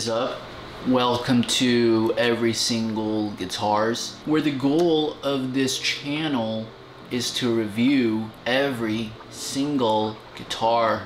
is up? Welcome to Every Single Guitars, where the goal of this channel is to review every single guitar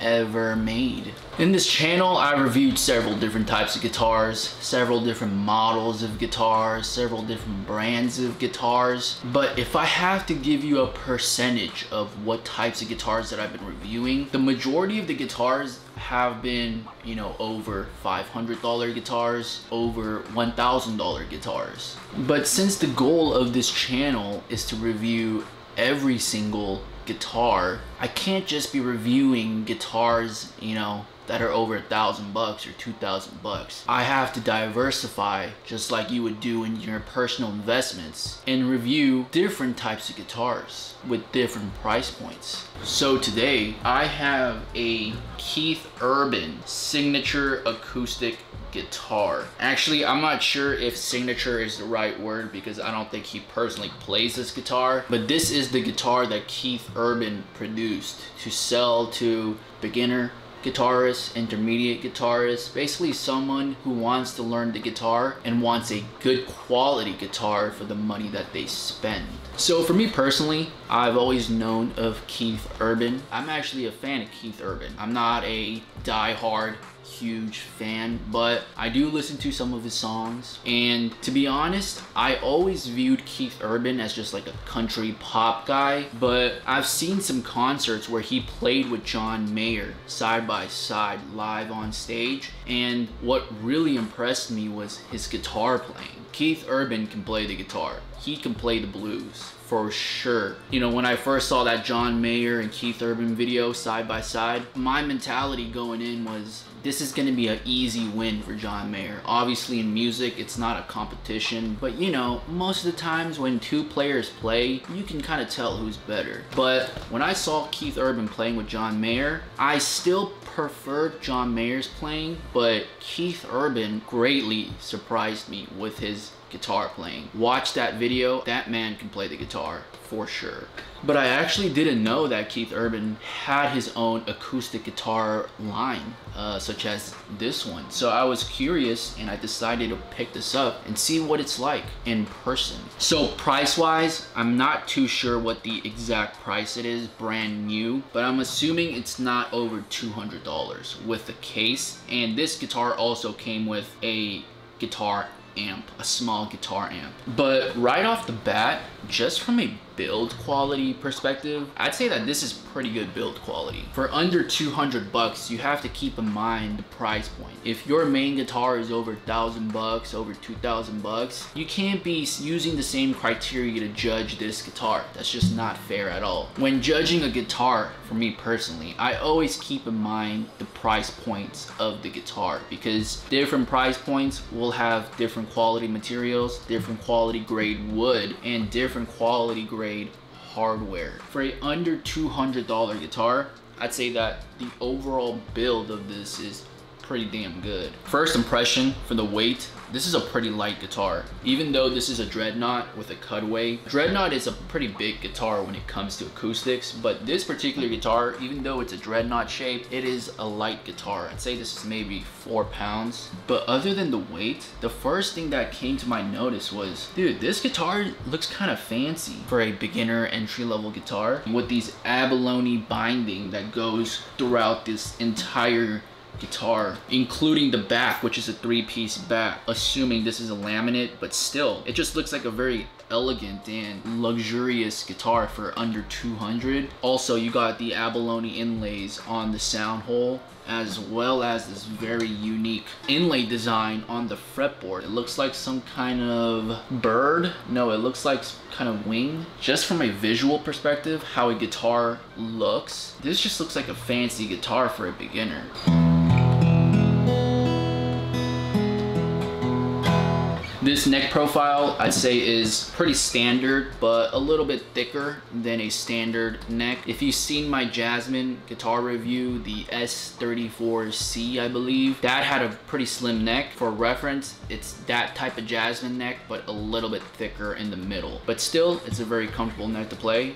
ever made. In this channel, I reviewed several different types of guitars, several different models of guitars, several different brands of guitars. But if I have to give you a percentage of what types of guitars that I've been reviewing, the majority of the guitars have been, you know, over $500 guitars, over $1,000 guitars. But since the goal of this channel is to review every single guitar, I can't just be reviewing guitars, you know, that are over a thousand bucks or two thousand bucks. I have to diversify just like you would do in your personal investments and review different types of guitars with different price points. So today I have a Keith Urban signature acoustic guitar. Actually, I'm not sure if signature is the right word because I don't think he personally plays this guitar, but this is the guitar that Keith Urban produced to sell to beginner guitarist, intermediate guitarist, basically someone who wants to learn the guitar and wants a good quality guitar for the money that they spend. So for me personally, I've always known of Keith Urban. I'm actually a fan of Keith Urban. I'm not a die-hard huge fan, but I do listen to some of his songs. And to be honest, I always viewed Keith Urban as just like a country pop guy, but I've seen some concerts where he played with John Mayer side by side live on stage. And what really impressed me was his guitar playing. Keith Urban can play the guitar. He can play the blues for sure. You know, when I first saw that John Mayer and Keith Urban video side by side, my mentality going in was this is going to be an easy win for John Mayer. Obviously in music, it's not a competition, but you know, most of the times when two players play, you can kind of tell who's better. But when I saw Keith Urban playing with John Mayer, I still preferred John Mayer's playing, but Keith Urban greatly surprised me with his guitar playing. Watch that video, that man can play the guitar for sure. But I actually didn't know that Keith Urban had his own acoustic guitar line, uh, such as this one. So I was curious and I decided to pick this up and see what it's like in person. So price-wise, I'm not too sure what the exact price it is, brand new, but I'm assuming it's not over $200 with the case. And this guitar also came with a guitar amp, a small guitar amp. But right off the bat, just from a build quality perspective, I'd say that this is pretty good build quality. For under 200 bucks, you have to keep in mind the price point. If your main guitar is over 1000 bucks, over 2000 bucks, you can't be using the same criteria to judge this guitar. That's just not fair at all. When judging a guitar, for me personally, I always keep in mind the price points of the guitar because different price points will have different quality materials, different quality grade wood, and different quality grade grade hardware. For a under $200 guitar, I'd say that the overall build of this is pretty damn good. First impression for the weight, this is a pretty light guitar. Even though this is a Dreadnought with a cutaway, Dreadnought is a pretty big guitar when it comes to acoustics, but this particular guitar, even though it's a Dreadnought shape, it is a light guitar. I'd say this is maybe four pounds. But other than the weight, the first thing that came to my notice was, dude, this guitar looks kind of fancy for a beginner entry level guitar with these abalone binding that goes throughout this entire guitar, including the back, which is a three-piece back, assuming this is a laminate, but still, it just looks like a very elegant and luxurious guitar for under 200. Also, you got the abalone inlays on the sound hole as well as this very unique inlay design on the fretboard. It looks like some kind of bird. No, it looks like kind of wing. Just from a visual perspective, how a guitar looks, this just looks like a fancy guitar for a beginner. This neck profile, I'd say is pretty standard, but a little bit thicker than a standard neck. If you've seen my Jasmine guitar review, the S34C, I believe, that had a pretty slim neck. For reference, it's that type of Jasmine neck, but a little bit thicker in the middle. But still, it's a very comfortable neck to play.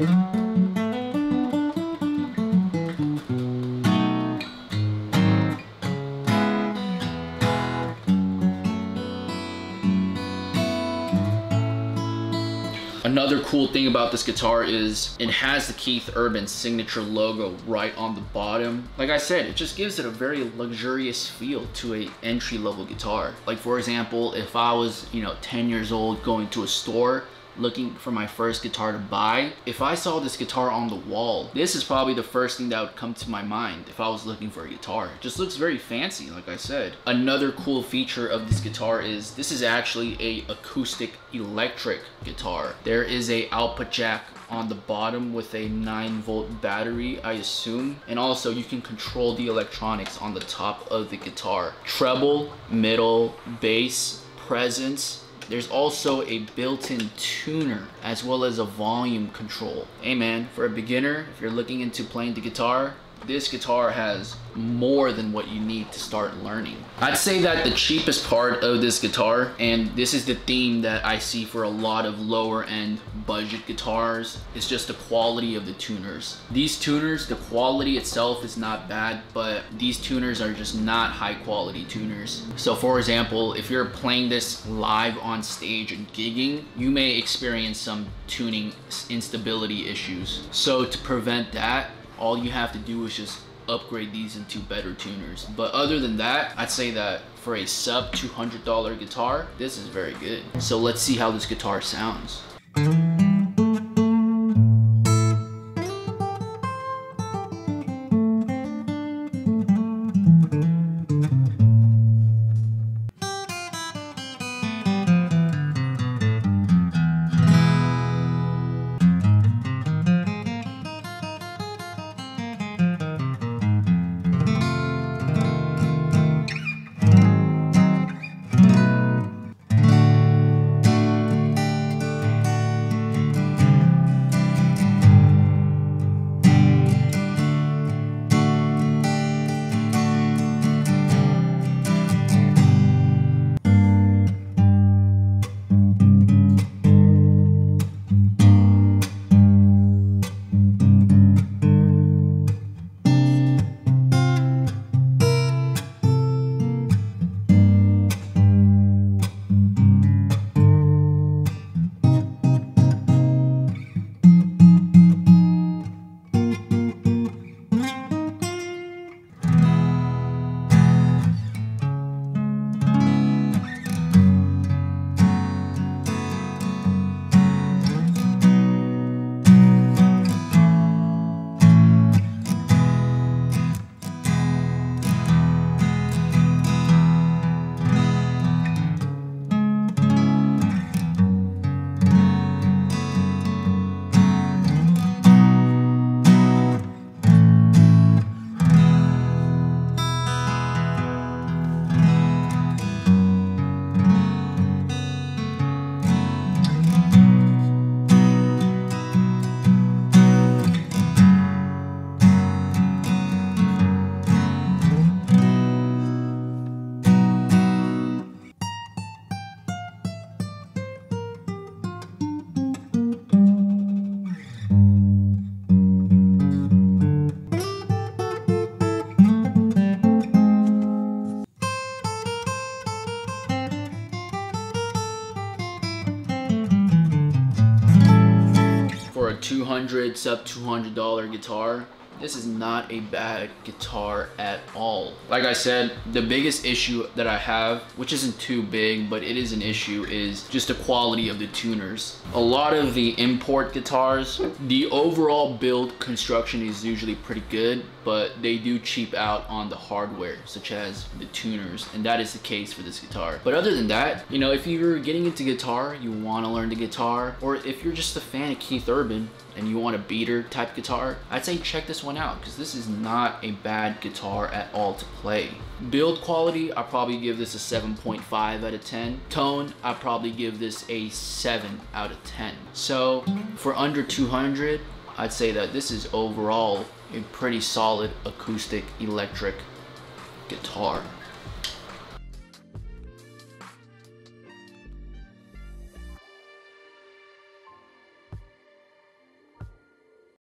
Cool thing about this guitar is it has the Keith Urban signature logo right on the bottom. Like I said, it just gives it a very luxurious feel to a entry level guitar. Like for example, if I was, you know, 10 years old going to a store looking for my first guitar to buy, if I saw this guitar on the wall, this is probably the first thing that would come to my mind if I was looking for a guitar. It just looks very fancy, like I said. Another cool feature of this guitar is this is actually a acoustic electric guitar. There is a output jack on the bottom with a 9 volt battery I assume and also you can control the electronics on the top of the guitar treble middle bass presence there's also a built-in tuner as well as a volume control. Hey man, for a beginner, if you're looking into playing the guitar, this guitar has more than what you need to start learning. I'd say that the cheapest part of this guitar, and this is the theme that I see for a lot of lower end budget guitars, is just the quality of the tuners. These tuners, the quality itself is not bad, but these tuners are just not high quality tuners. So for example, if you're playing this live on stage and gigging, you may experience some tuning instability issues. So to prevent that, all you have to do is just upgrade these into better tuners. But other than that, I'd say that for a sub $200 guitar, this is very good. So let's see how this guitar sounds. 100 sub $200 guitar this is not a bad guitar at all. Like I said, the biggest issue that I have, which isn't too big, but it is an issue, is just the quality of the tuners. A lot of the import guitars, the overall build construction is usually pretty good, but they do cheap out on the hardware, such as the tuners, and that is the case for this guitar. But other than that, you know, if you're getting into guitar, you want to learn the guitar, or if you're just a fan of Keith Urban, and you want a beater type guitar, I'd say check this one out because this is not a bad guitar at all to play. Build quality, i probably give this a 7.5 out of 10. Tone, i probably give this a 7 out of 10. So for under 200, I'd say that this is overall a pretty solid acoustic electric guitar.